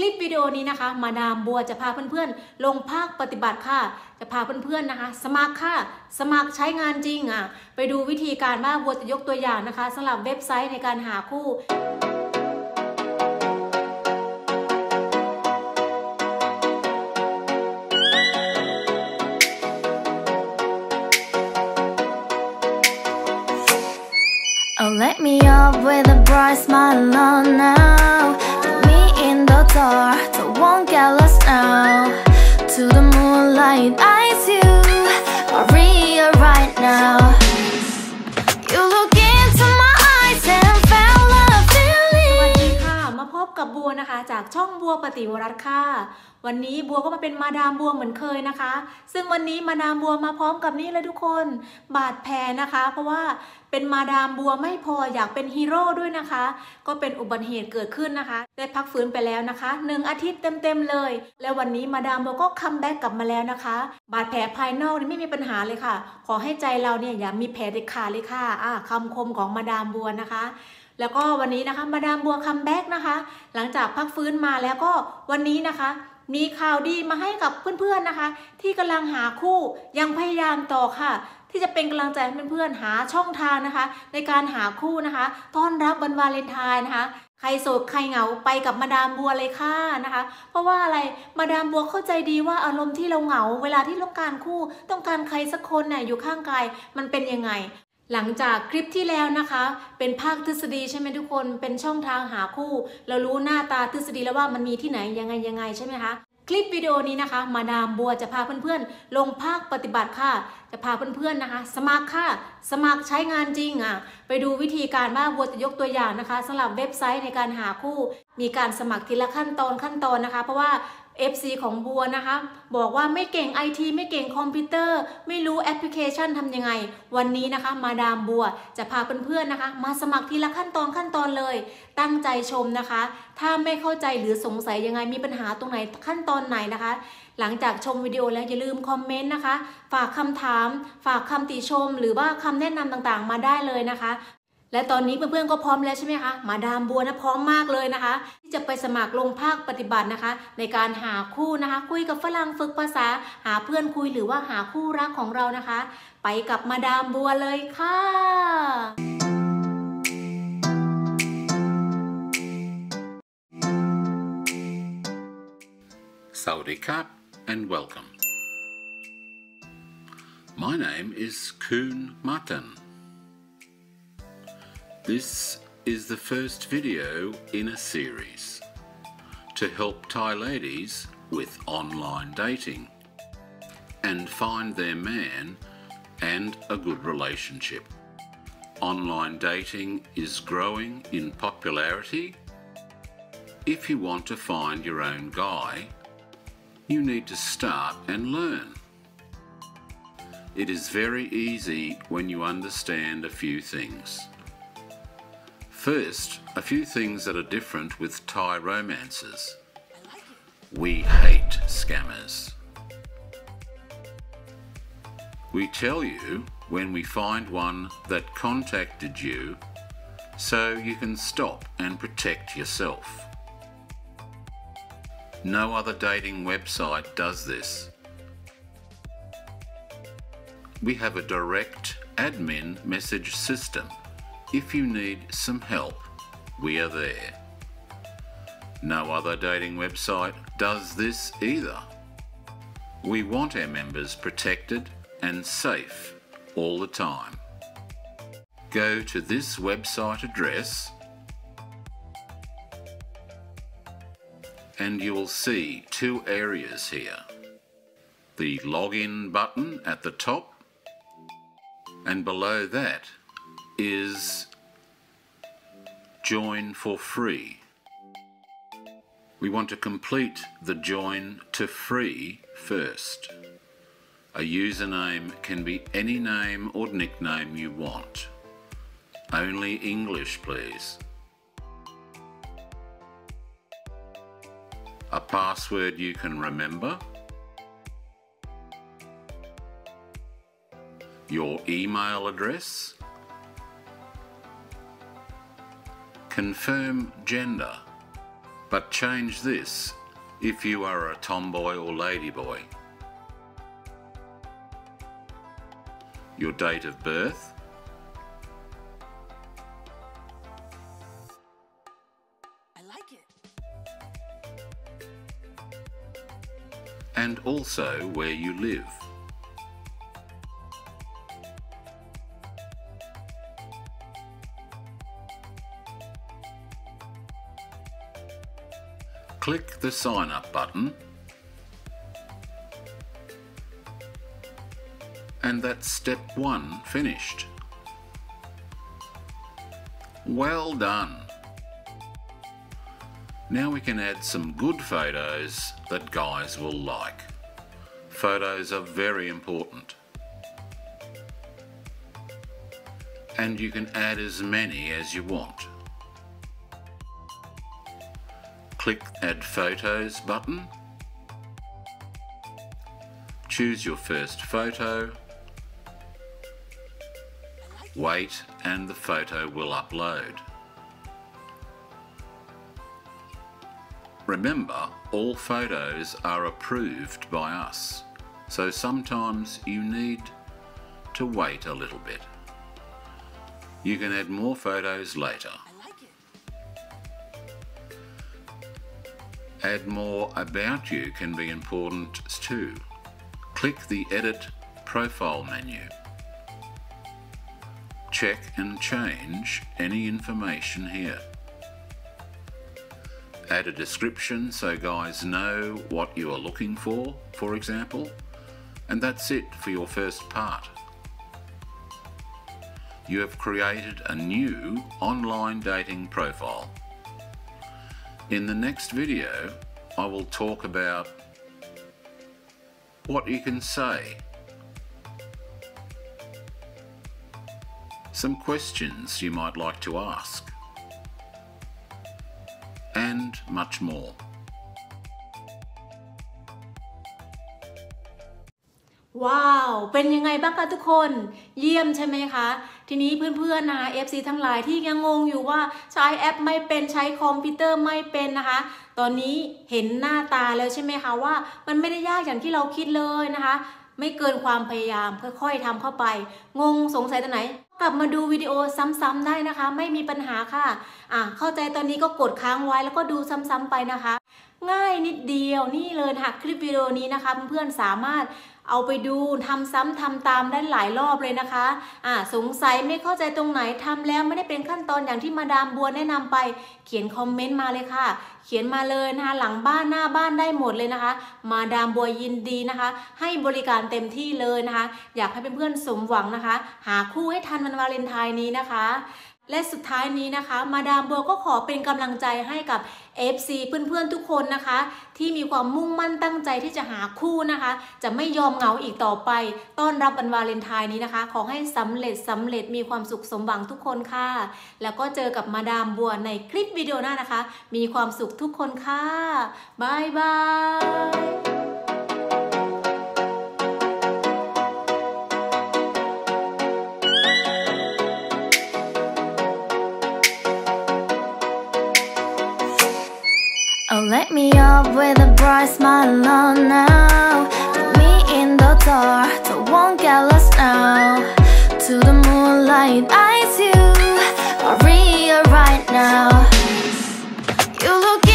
คลิปวิดีโอนี้นะคะ มาดามบัวจะพาเพื่อนๆ ลงภาคปฏิบัติค่ะ จะพาเพื่อนๆนะคะ สมัครค่ะ สมัครใช้งานจริงอะ ไปดูวิธีการว่าบัวจะยกตัวอย่างนะคะสำหรับเว็บไซต์ในการหาคู่ Oh, let me up with a bright smile on now. Dark, so won't get lost now. To the moonlight, eyes you, Maria, right now. บัวนะคะ จากช่องบัวปฏิวรัตน์ค่ะ วันนี้บัวก็มาเป็นมาดามบัวเหมือนเคยนะคะ ซึ่งวันนี้มาดามบัวมาพร้อมกับนี่เลยทุกคน บาดแผลนะคะ เพราะว่าเป็นมาดามบัวไม่พออยากเป็นฮีโร่ด้วยนะคะ ก็เป็นอุบัติเหตุเกิดขึ้นนะคะ ได้พักฟื้นไปแล้วนะคะหนึ่งอาทิตย์เต็มๆเลย แล้ววันนี้มาดามบัวก็คัมแบ็กกลับมาแล้วนะคะ บาดแผลภายนอกนี่ไม่มีปัญหาเลยค่ะ ขอให้ใจเราเนี่ยอย่ามีแผลเด็ดขาดเลยค่ะอ่าคำคมของมาดามบัวนะคะ แล้วก็วันนี้นะคะมาดามบัวคัมแบ็กนะคะ หลังจากพักฟื้นมาแล้วก็วันนี้นะคะ มีข่าวดีมาให้กับเพื่อนๆนะคะ ที่กำลังหาคู่ยังพยายามต่อค่ะ ที่จะเป็นกำลังใจให้เพื่อนๆหาช่องทางนะคะ ในการหาคู่นะคะ ต้อนรับวันวาเลนไทน์นะคะใครโสดใครเหงาไปกับมาดามบัวเลยค่ะนะคะ เพราะว่าอะไรมาดามบัวเข้าใจดีว่าอารมณ์ที่เราเหงา เวลาที่ต้องการคู่ ต้องการใครสักคนน่ะอยู่ข้างกายมันเป็นยังไง หลังจากคลิปที่แล้วนะคะ เป็นภาคทฤษฎีใช่ไหมทุกคนเป็นช่องทางหาคู่ เรารู้หน้าตาทฤษฎีแล้วว่ามันมีที่ไหนยังไงยังไงใช่ไหมคะคลิปวิดีโอนี้นะคะ มาดามบัวจะพาเพื่อนๆ ลงภาคปฏิบัติค่ะ จะพาเพื่อนๆนะคะ สมัครค่ะ สมัครใช้งานจริงอะ ไปดูวิธีการว่าบัวจะยกตัวอย่างนะคะสำหรับเว็บไซต์ในการหาคู่ มีการสมัครทีละขั้นตอนขั้นตอนนะคะ เพราะว่า FC ของบัวนะคะ บอกว่าไม่เก่ง IT ไม่เก่งคอมพิวเตอร์ ไม่รู้แอปพลิเคชันทำยังไง วันนี้นะคะมาดามบัวจะพาเพื่อนๆนะคะ มาสมัครทีละขั้นตอนขั้นตอนเลย ตั้งใจชมนะคะ ถ้าไม่เข้าใจหรือสงสัยยังไงมีปัญหาตรงไหนขั้นตอนไหนนะคะ หลังจากชมวิดีโอแล้วอย่าลืมคอมเมนต์นะคะ ฝากคำถาม ฝากคำติชม หรือว่าคำแนะนำต่างๆ มาได้เลยนะคะ และตอนนี้เพื่อนๆก็พร้อมแล้วใช่ไหมคะมาดามบัวนะพร้อมมากเลยนะคะ ที่จะไปสมัครลงภาคปฏิบัตินะคะ ในการหาคู่นะคะ คุยกับฝรั่งฝึกภาษา หาเพื่อนคุยหรือว่าหาคู่รักของเรานะคะ ไปกับมาดามบัวเลยค่ะ Saudi Kap and welcome. My name is Kuhn Matan. This is the first video in a series to help Thai ladies with online dating and find their man and a good relationship. Online dating is growing in popularity. If you want to find your own guy, you need to start and learn. It is very easy when you understand a few things. First, a few things that are different with Thai romances. We hate scammers. We tell you when we find one that contacted you so you can stop and protect yourself. No other dating website does this. We have a direct admin message system. If you need some help, we are there. No other dating website does this either. We want our members protected and safe all the time. Go to this website address and you will see two areas here. The login button at the top and below that is join for free. We want to complete the join to free first. A username can be any name or nickname you want. Only English, please. A password you can remember. Your email address. Confirm gender. But change this if you are a tomboy or ladyboy. Your date of birth, I like it. and also where you live. Click the sign up button and that's step one finished. Well done! Now we can add some good photos that guys will like. Photos are very important. And you can add as many as you want. Click Add Photos button. Choose your first photo. Wait and the photo will upload. Remember, all photos are approved by us, so sometimes you need to wait a little bit. You can add more photos later. Add more about you can be important too. Click the Edit Profile menu. Check and change any information here. Add a description so guys know what you are looking for, for example, and that's it for your first part. You have created a new online dating profile. In the next video, I will talk about what you can say, some questions you might like to ask, and much more. ว้าว เป็นยังไงบ้างคะทุกคน เยี่ยมใช่ไหมคะ ทีนี้เพื่อนๆนะคะ FC ทั้งหลายที่ยังงงอยู่ว่าใช้แอปไม่เป็นใช้คอมพิวเตอร์ไม่เป็นนะคะ ตอนนี้เห็นหน้าตาแล้วใช่ไหมคะว่ามันไม่ได้ยากอย่างที่เราคิดเลยนะคะ ไม่เกินความพยายามค่อยๆทำเข้าไป งงสงสัยตรงไหน กลับมาดูวิดีโอซ้ำๆได้นะคะ ไม่มีปัญหาค่ะอะ เข้าใจตอนนี้ก็กดค้างไว้แล้วก็ดูซ้ำๆไปนะคะ ง่ายนิดเดียวนี่เลยค่ะคลิปวิดีโอนี้นะคะเพื่อนๆสามารถเอาไปดูทำซ้ำทำตามได้หลายรอบเลยนะคะอ่าสงสัยไม่เข้าใจตรงไหนทำแล้วไม่ได้เป็นขั้นตอนอย่างที่มาดามบัวแนะนำไป เขียนคอมเมนต์มาเลยค่ะ เขียนมาเลยนะคะหลังบ้านหน้าบ้านได้หมดเลยนะคะ มาดามบัวยินดีนะคะ ให้บริการเต็มที่เลยนะคะ อยากให้เพื่อนๆสมหวังนะคะ หาคู่ให้ทันวันวาเลนไทน์นี้นะคะ และสุดท้ายนี้นะคะ มาดามบัวก็ขอเป็นกำลังใจให้กับ FC เพื่อนๆทุกคนนะคะ ที่มีความมุ่งมั่นตั้งใจที่จะหาคู่นะคะ จะไม่ยอมเหงาอีกต่อไป ต้อนรับวันวาเลนไทน์นี้นะคะ ขอให้สำเร็จสำเร็จมีความสุขสมหวังทุกคนค่ะ แล้วก็เจอกับมาดามบัวในคลิปวิดีโอหน้านะคะ มีความสุขทุกคนค่ะบายบาย Oh, let me up with a bright smile oh, on now. Put me in the dark, so won't get lost now. To the moonlight, eyes you, Maria right now. You look